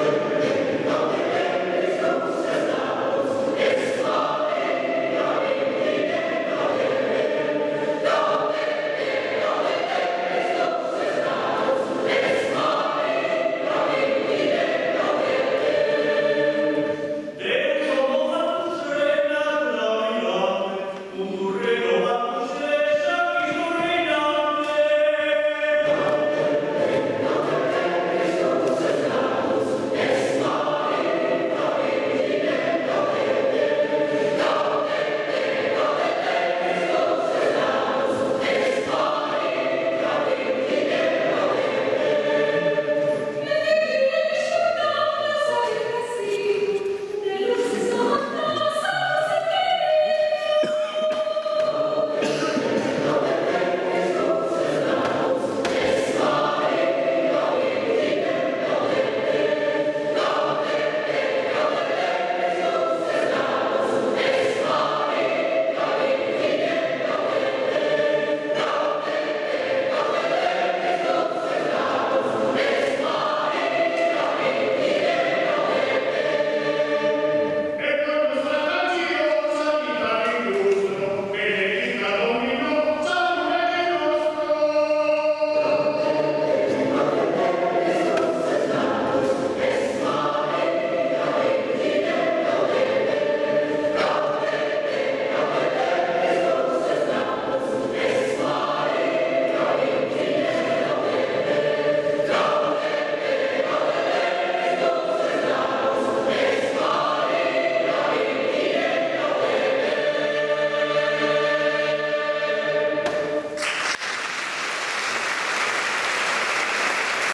Amen.